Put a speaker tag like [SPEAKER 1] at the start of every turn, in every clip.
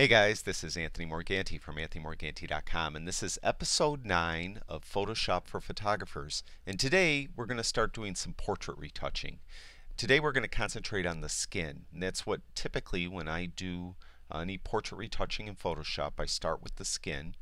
[SPEAKER 1] Hey guys, this is Anthony Morganti from AnthonyMorganti.com and this is episode 9 of Photoshop for Photographers. And today we're going to start doing some portrait retouching. Today we're going to concentrate on the skin. And that's what typically when I do any portrait retouching in Photoshop, I start with the skin.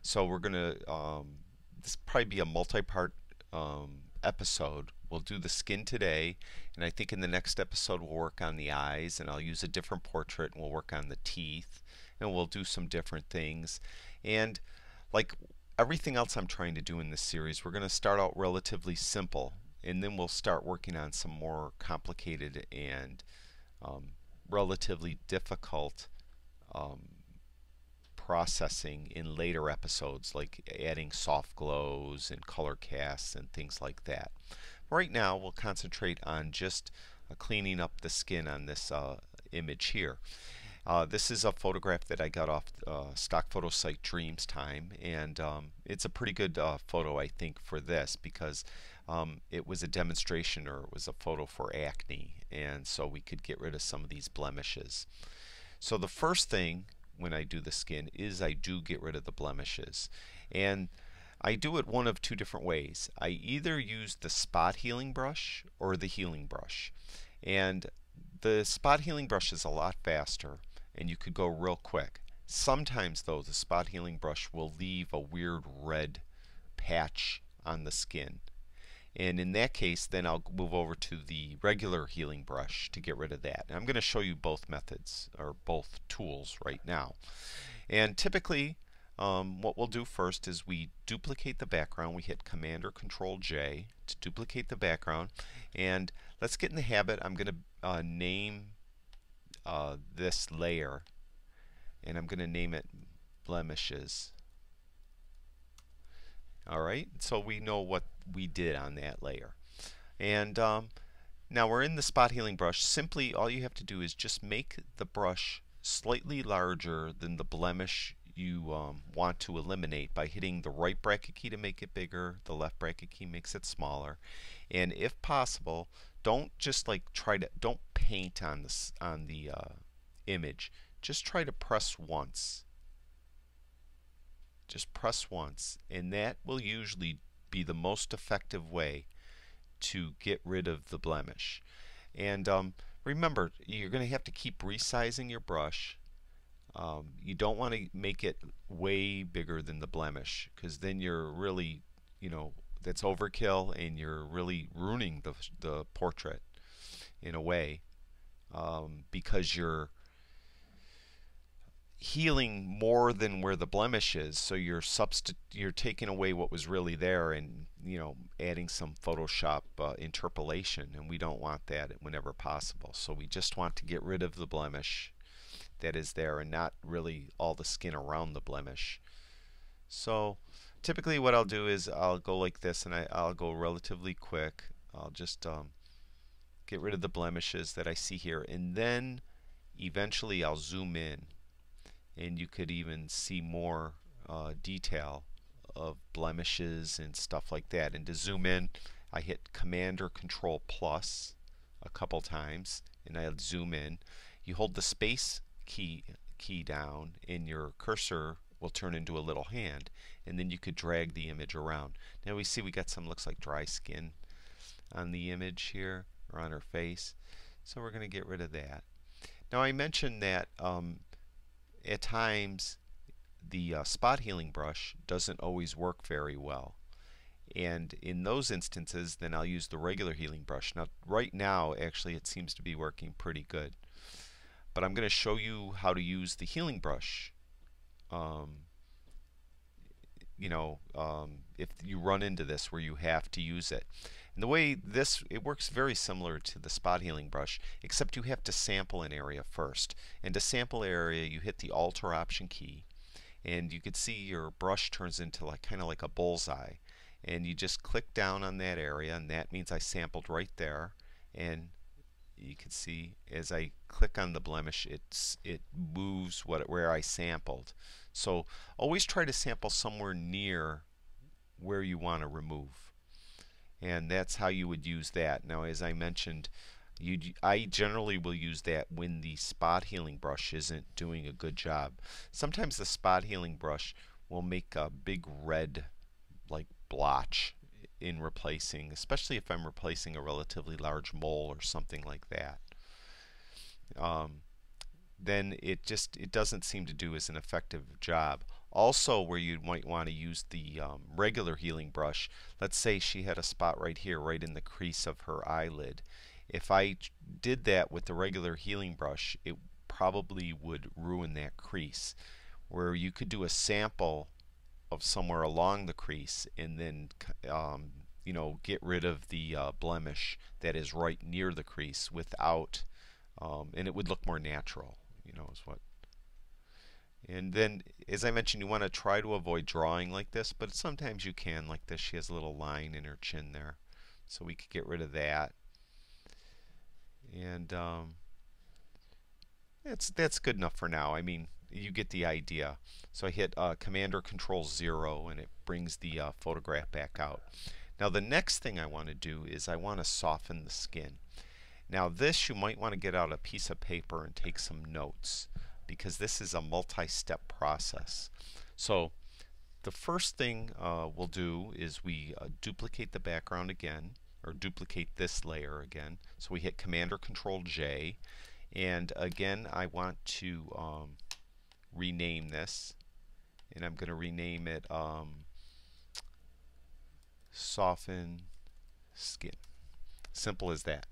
[SPEAKER 1] So we're going to, um, this probably be a multi-part um, episode. We'll do the skin today, and I think in the next episode we'll work on the eyes, and I'll use a different portrait, and we'll work on the teeth, and we'll do some different things. And like everything else I'm trying to do in this series, we're going to start out relatively simple, and then we'll start working on some more complicated and um, relatively difficult um, processing in later episodes, like adding soft glows and color casts and things like that. Right now, we'll concentrate on just uh, cleaning up the skin on this uh, image here. Uh, this is a photograph that I got off uh, stock photo site Dreamstime, and um, it's a pretty good uh, photo, I think, for this because um, it was a demonstration or it was a photo for acne, and so we could get rid of some of these blemishes. So the first thing when I do the skin is I do get rid of the blemishes, and I do it one of two different ways. I either use the spot healing brush or the healing brush. And the spot healing brush is a lot faster and you could go real quick. Sometimes though the spot healing brush will leave a weird red patch on the skin. And in that case, then I'll move over to the regular healing brush to get rid of that. And I'm going to show you both methods, or both tools right now. And typically, um, what we'll do first is we duplicate the background. We hit Command or Control J to duplicate the background. And let's get in the habit. I'm going to uh, name uh, this layer. And I'm going to name it Blemishes. Alright, so we know what we did on that layer. And um, now we're in the spot healing brush. Simply, all you have to do is just make the brush slightly larger than the blemish you um, want to eliminate by hitting the right bracket key to make it bigger, the left bracket key makes it smaller. And if possible, don't just like try to, don't paint on, this, on the uh, image. Just try to press once. Just press once. And that will usually be the most effective way to get rid of the blemish. And um, remember, you're going to have to keep resizing your brush um, you don't want to make it way bigger than the blemish because then you're really, you know, that's overkill and you're really ruining the, the portrait in a way um, because you're healing more than where the blemish is so you're substi- you're taking away what was really there and you know adding some photoshop uh, interpolation and we don't want that whenever possible. So we just want to get rid of the blemish that is there and not really all the skin around the blemish. So typically what I'll do is I'll go like this and I, will go relatively quick. I'll just um, get rid of the blemishes that I see here and then eventually I'll zoom in and you could even see more uh, detail of blemishes and stuff like that. And to zoom in, I hit Command or Control plus a couple times and I'll zoom in. You hold the space key key down and your cursor will turn into a little hand and then you could drag the image around. Now we see we got some looks like dry skin on the image here or on her face so we're going to get rid of that. Now I mentioned that um, at times the uh, spot healing brush doesn't always work very well and in those instances then I'll use the regular healing brush. Now right now actually it seems to be working pretty good but I'm going to show you how to use the healing brush. Um, you know, um, if you run into this where you have to use it. And the way this, it works very similar to the spot healing brush, except you have to sample an area first. And to sample area, you hit the Alt or Option key, and you can see your brush turns into like kind of like a bullseye. And you just click down on that area, and that means I sampled right there. And you can see as I click on the blemish it's it moves what where I sampled. So always try to sample somewhere near where you want to remove. And that's how you would use that. Now as I mentioned You, I generally will use that when the spot healing brush isn't doing a good job. Sometimes the spot healing brush will make a big red like blotch in replacing, especially if I'm replacing a relatively large mole or something like that. Um, then it just it doesn't seem to do as an effective job. Also, where you might want to use the um, regular healing brush, let's say she had a spot right here, right in the crease of her eyelid. If I did that with the regular healing brush, it probably would ruin that crease. Where you could do a sample of somewhere along the crease and then um, you know get rid of the uh, blemish that is right near the crease without um, and it would look more natural you know is what. And then as I mentioned you want to try to avoid drawing like this but sometimes you can like this she has a little line in her chin there so we could get rid of that. And um, that's that's good enough for now. I mean you get the idea. So I hit uh, Command or Control 0 and it brings the uh, photograph back out. Now the next thing I want to do is I want to soften the skin. Now this you might want to get out a piece of paper and take some notes because this is a multi-step process. So the first thing uh, we'll do is we uh, duplicate the background again or duplicate this layer again. So we hit Command or Control J and again I want to um, rename this and I'm going to rename it um, soften skin. Simple as that.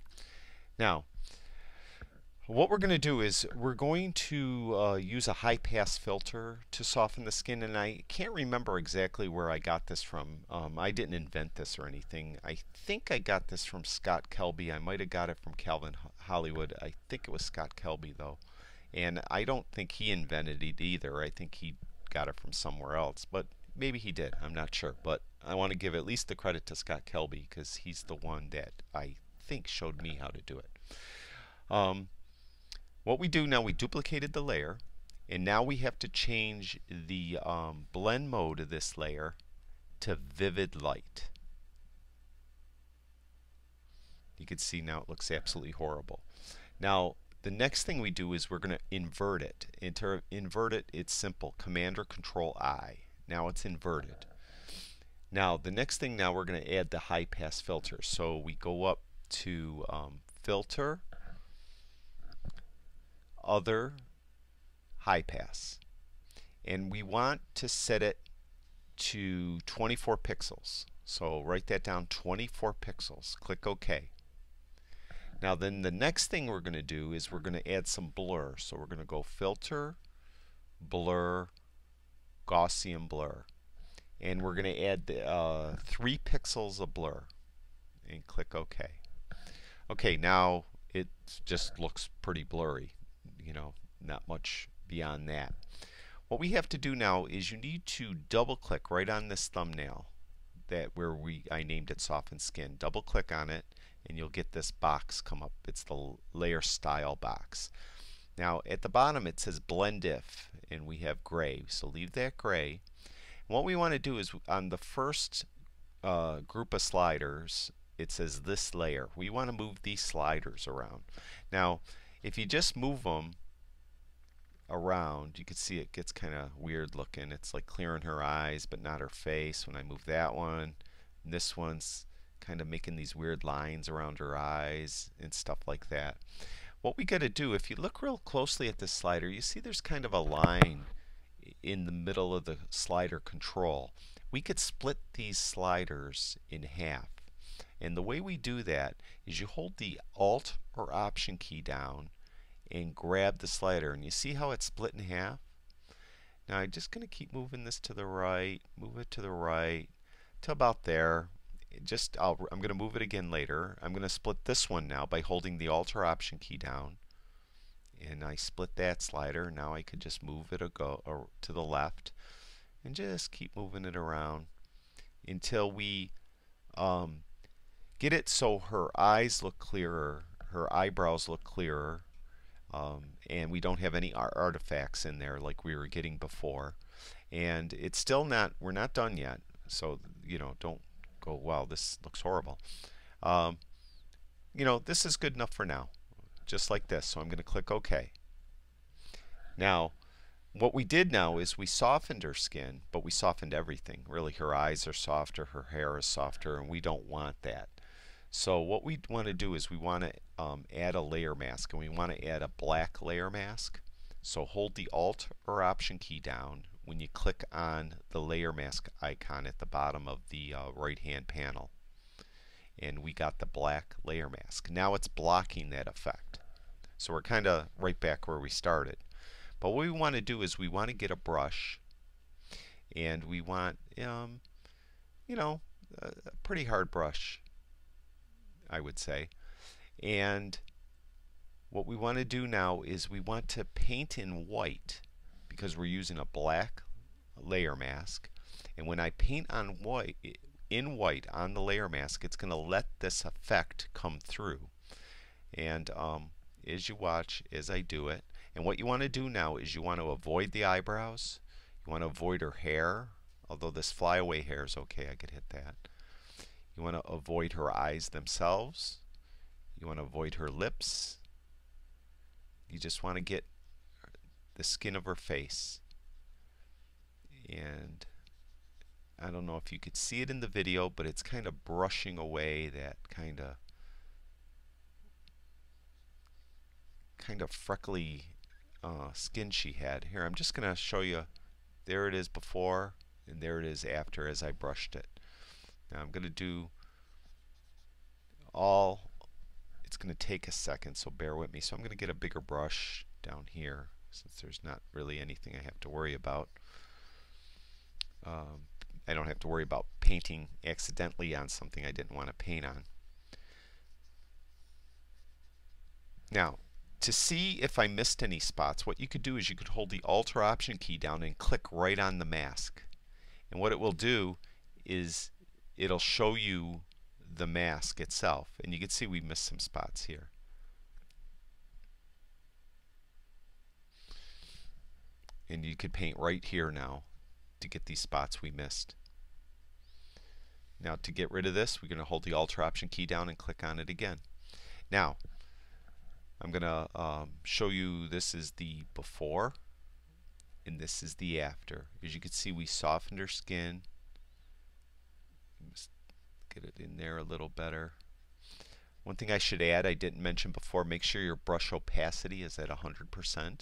[SPEAKER 1] Now what we're going to do is we're going to uh, use a high pass filter to soften the skin and I can't remember exactly where I got this from. Um, I didn't invent this or anything. I think I got this from Scott Kelby. I might have got it from Calvin Hollywood. I think it was Scott Kelby though and I don't think he invented it either. I think he got it from somewhere else. But maybe he did. I'm not sure. But I want to give at least the credit to Scott Kelby because he's the one that I think showed me how to do it. Um, what we do now, we duplicated the layer. And now we have to change the um, blend mode of this layer to vivid light. You can see now it looks absolutely horrible. Now, the next thing we do is we're going to invert it. To invert it, it's simple. Command or Control I. Now it's inverted. Now the next thing now we're going to add the high pass filter. So we go up to um, Filter, Other, High Pass. And we want to set it to 24 pixels. So write that down 24 pixels. Click OK. Now then the next thing we're going to do is we're going to add some blur. So we're going to go filter, blur, Gaussian blur. And we're going to add uh, 3 pixels of blur and click OK. Okay, now it just looks pretty blurry. You know, not much beyond that. What we have to do now is you need to double click right on this thumbnail that where we I named it soften skin. Double click on it and you'll get this box come up. It's the layer style box. Now at the bottom it says blend if and we have gray so leave that gray. What we want to do is on the first uh, group of sliders it says this layer. We want to move these sliders around. Now if you just move them around you can see it gets kind of weird looking. It's like clearing her eyes but not her face when I move that one. And this one's kind of making these weird lines around her eyes and stuff like that. What we got to do, if you look real closely at this slider, you see there's kind of a line in the middle of the slider control. We could split these sliders in half. And the way we do that is you hold the Alt or Option key down and grab the slider. And you see how it's split in half? Now I'm just going to keep moving this to the right, move it to the right, to about there just I'll, I'm going to move it again later. I'm going to split this one now by holding the Alt or Option key down. And I split that slider. Now I could just move it go, or to the left and just keep moving it around until we um, get it so her eyes look clearer, her eyebrows look clearer, um, and we don't have any artifacts in there like we were getting before. And it's still not, we're not done yet. So, you know, don't go, wow, this looks horrible. Um, you know, this is good enough for now. Just like this. So I'm going to click OK. Now, what we did now is we softened her skin, but we softened everything. Really, her eyes are softer, her hair is softer, and we don't want that. So what we want to do is we want to um, add a layer mask, and we want to add a black layer mask. So hold the Alt or Option key down when you click on the layer mask icon at the bottom of the uh, right hand panel. And we got the black layer mask. Now it's blocking that effect. So we're kind of right back where we started. But what we want to do is we want to get a brush and we want, um, you know, a pretty hard brush, I would say. And what we want to do now is we want to paint in white because we're using a black layer mask. And when I paint on white, in white on the layer mask, it's going to let this effect come through. And um, as you watch, as I do it, and what you want to do now is you want to avoid the eyebrows. You want to avoid her hair, although this flyaway hair is okay, I could hit that. You want to avoid her eyes themselves. You want to avoid her lips. You just want to get the skin of her face. And I don't know if you could see it in the video, but it's kind of brushing away that kind of kind of freckly uh, skin she had. Here, I'm just going to show you. There it is before, and there it is after as I brushed it. Now I'm going to do all, it's going to take a second, so bear with me. So I'm going to get a bigger brush down here, since there's not really anything I have to worry about. Um, I don't have to worry about painting accidentally on something I didn't want to paint on. Now, to see if I missed any spots, what you could do is you could hold the Alt or Option key down and click right on the mask. And what it will do is it'll show you the mask itself. And you can see we missed some spots here. And you could paint right here now to get these spots we missed. Now to get rid of this, we're going to hold the Alt or Option key down and click on it again. Now, I'm going to um, show you this is the before and this is the after. As you can see, we softened her skin. Just get it in there a little better. One thing I should add, I didn't mention before, make sure your brush opacity is at 100%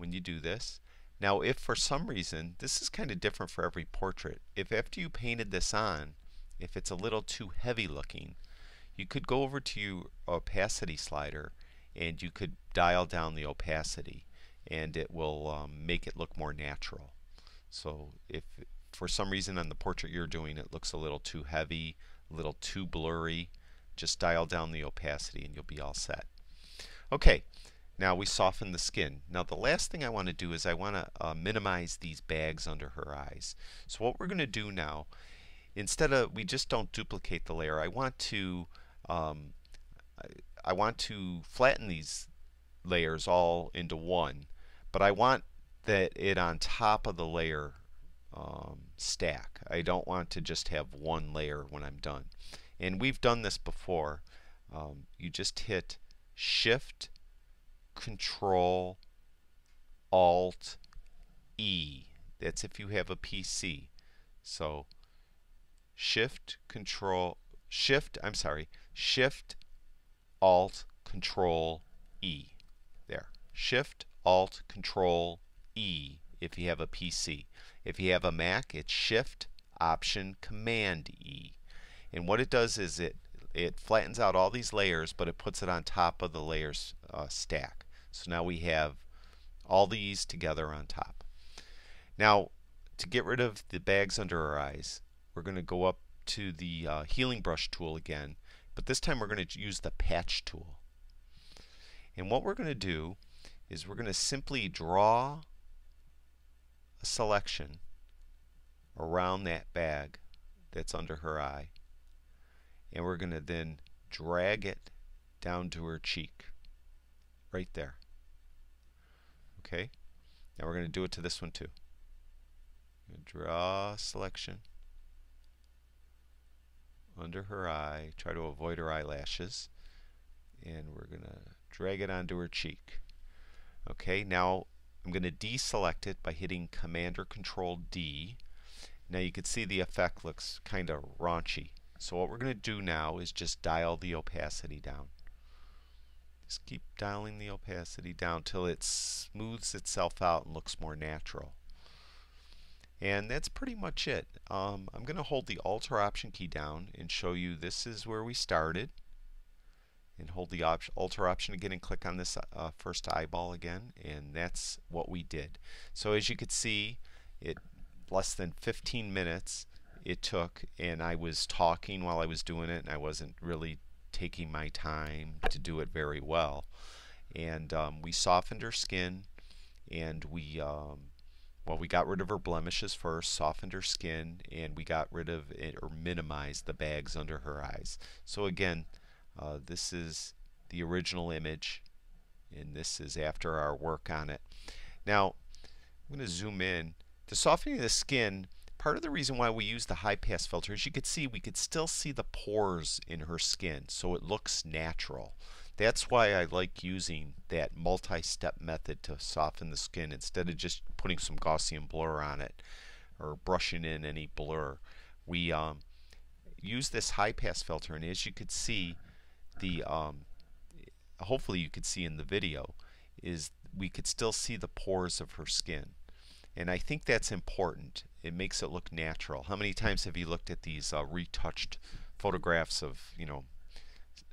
[SPEAKER 1] when you do this. Now, if for some reason, this is kind of different for every portrait, if after you painted this on, if it's a little too heavy looking, you could go over to your opacity slider and you could dial down the opacity and it will um, make it look more natural. So if for some reason on the portrait you're doing it looks a little too heavy, a little too blurry, just dial down the opacity and you'll be all set. Okay, now we soften the skin. Now the last thing I want to do is I want to uh, minimize these bags under her eyes. So what we're going to do now, instead of, we just don't duplicate the layer, I want to um, I, I want to flatten these layers all into one, but I want that it on top of the layer um, stack. I don't want to just have one layer when I'm done. And we've done this before. Um, you just hit Shift, Control, Alt, E. That's if you have a PC. So Shift, Control, Shift, I'm sorry, Shift, Alt, Control, E. There. Shift, Alt, Control, E if you have a PC. If you have a Mac, it's Shift, Option, Command, E. And what it does is it, it flattens out all these layers, but it puts it on top of the layers uh, stack. So now we have all these together on top. Now, to get rid of the bags under our eyes, we're going to go up to the uh, healing brush tool again but this time we're going to use the patch tool. And what we're going to do is we're going to simply draw a selection around that bag that's under her eye. And we're going to then drag it down to her cheek. Right there. Okay? Now we're going to do it to this one too. Draw selection under her eye. Try to avoid her eyelashes. And we're going to drag it onto her cheek. Okay, now I'm going to deselect it by hitting Command or Control D. Now you can see the effect looks kind of raunchy. So what we're going to do now is just dial the opacity down. Just keep dialing the opacity down till it smooths itself out and looks more natural. And that's pretty much it. Um, I'm going to hold the Alt or Option key down and show you this is where we started. And hold the option, Alt or Option again and click on this uh, first eyeball again. And that's what we did. So as you can see, it less than 15 minutes it took and I was talking while I was doing it and I wasn't really taking my time to do it very well. And um, we softened her skin and we um, well, we got rid of her blemishes first, softened her skin, and we got rid of it or minimized the bags under her eyes. So again, uh, this is the original image, and this is after our work on it. Now, I'm going to zoom in. The softening of the skin, part of the reason why we use the high pass filter, as you can see, we could still see the pores in her skin, so it looks natural. That's why I like using that multi-step method to soften the skin instead of just putting some Gaussian blur on it or brushing in any blur. We um, use this high pass filter and as you could see the um, hopefully you could see in the video is we could still see the pores of her skin and I think that's important it makes it look natural how many times have you looked at these uh, retouched photographs of you know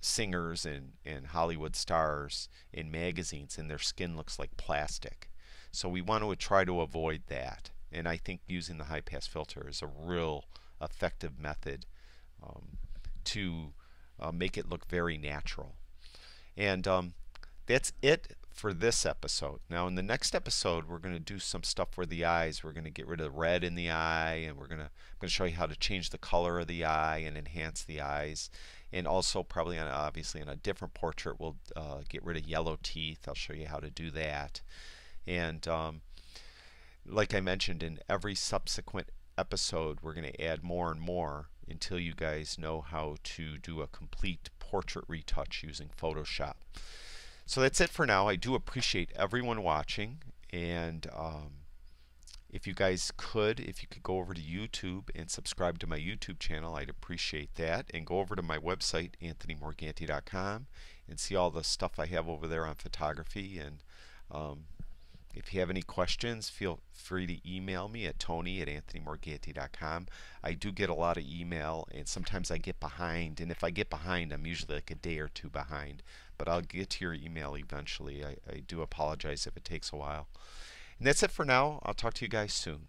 [SPEAKER 1] singers and, and Hollywood stars in magazines and their skin looks like plastic. So we want to try to avoid that. And I think using the high pass filter is a real effective method um, to uh, make it look very natural. And um, that's it for this episode. Now in the next episode we're going to do some stuff for the eyes. We're going to get rid of the red in the eye and we're going to I'm going to show you how to change the color of the eye and enhance the eyes and also probably on obviously in a different portrait we'll uh, get rid of yellow teeth I'll show you how to do that and um, like I mentioned in every subsequent episode we're going to add more and more until you guys know how to do a complete portrait retouch using Photoshop so that's it for now I do appreciate everyone watching and um, if you guys could, if you could go over to YouTube and subscribe to my YouTube channel, I'd appreciate that. And go over to my website, anthonymorganti.com, and see all the stuff I have over there on photography. And um, if you have any questions, feel free to email me at tony at anthonymorganti.com. I do get a lot of email, and sometimes I get behind. And if I get behind, I'm usually like a day or two behind. But I'll get to your email eventually. I, I do apologize if it takes a while. And that's it for now. I'll talk to you guys soon.